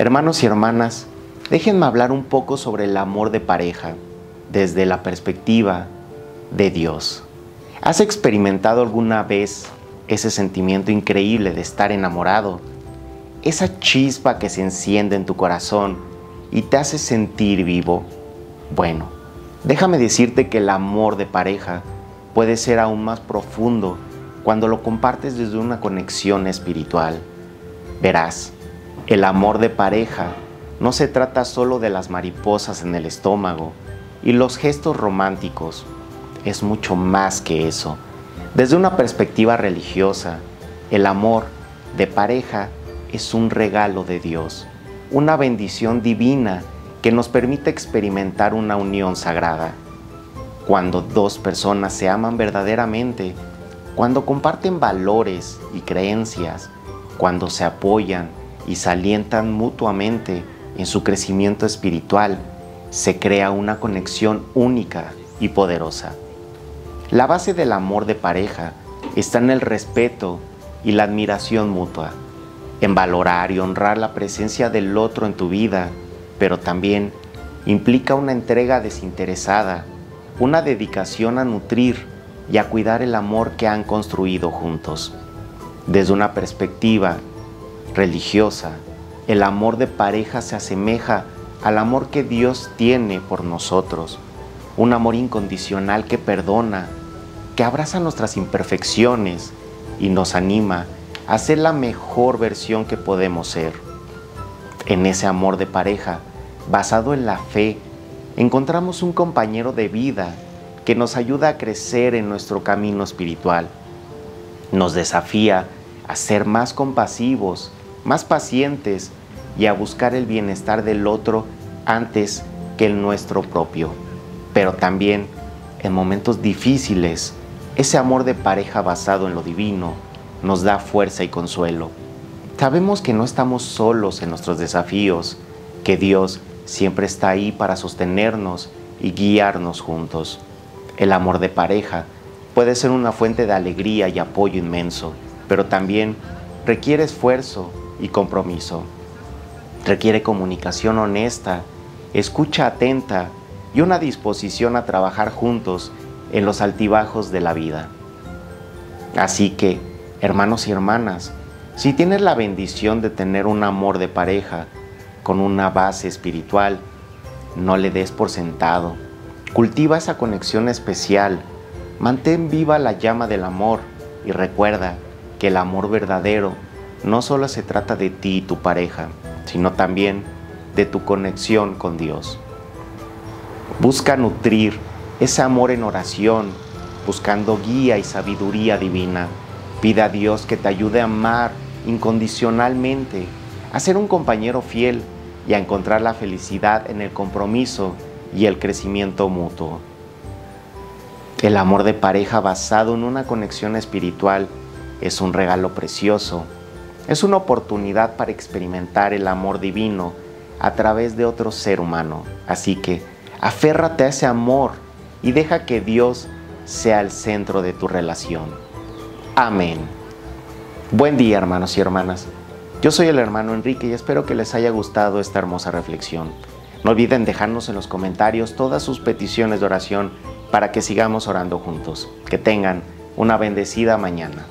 Hermanos y hermanas, déjenme hablar un poco sobre el amor de pareja desde la perspectiva de Dios. ¿Has experimentado alguna vez ese sentimiento increíble de estar enamorado? Esa chispa que se enciende en tu corazón y te hace sentir vivo. Bueno, déjame decirte que el amor de pareja puede ser aún más profundo cuando lo compartes desde una conexión espiritual. Verás, el amor de pareja no se trata solo de las mariposas en el estómago y los gestos románticos, es mucho más que eso. Desde una perspectiva religiosa, el amor de pareja es un regalo de Dios, una bendición divina que nos permite experimentar una unión sagrada. Cuando dos personas se aman verdaderamente, cuando comparten valores y creencias, cuando se apoyan y se alientan mutuamente en su crecimiento espiritual, se crea una conexión única y poderosa. La base del amor de pareja está en el respeto y la admiración mutua, en valorar y honrar la presencia del otro en tu vida, pero también implica una entrega desinteresada, una dedicación a nutrir y a cuidar el amor que han construido juntos. Desde una perspectiva religiosa, el amor de pareja se asemeja al amor que Dios tiene por nosotros, un amor incondicional que perdona, que abraza nuestras imperfecciones y nos anima a ser la mejor versión que podemos ser. En ese amor de pareja, basado en la fe, encontramos un compañero de vida que nos ayuda a crecer en nuestro camino espiritual. Nos desafía a ser más compasivos, más pacientes y a buscar el bienestar del otro antes que el nuestro propio. Pero también en momentos difíciles, ese amor de pareja basado en lo divino nos da fuerza y consuelo. Sabemos que no estamos solos en nuestros desafíos, que Dios siempre está ahí para sostenernos y guiarnos juntos. El amor de pareja puede ser una fuente de alegría y apoyo inmenso, pero también requiere esfuerzo y compromiso. Requiere comunicación honesta, escucha atenta y una disposición a trabajar juntos en los altibajos de la vida. Así que, hermanos y hermanas, si tienes la bendición de tener un amor de pareja con una base espiritual, no le des por sentado Cultiva esa conexión especial, mantén viva la llama del amor y recuerda que el amor verdadero no solo se trata de ti y tu pareja, sino también de tu conexión con Dios. Busca nutrir ese amor en oración, buscando guía y sabiduría divina. Pida a Dios que te ayude a amar incondicionalmente, a ser un compañero fiel y a encontrar la felicidad en el compromiso y el crecimiento mutuo. El amor de pareja basado en una conexión espiritual es un regalo precioso. Es una oportunidad para experimentar el amor divino a través de otro ser humano. Así que aférrate a ese amor y deja que Dios sea el centro de tu relación. Amén. Buen día hermanos y hermanas. Yo soy el hermano Enrique y espero que les haya gustado esta hermosa reflexión. No olviden dejarnos en los comentarios todas sus peticiones de oración para que sigamos orando juntos. Que tengan una bendecida mañana.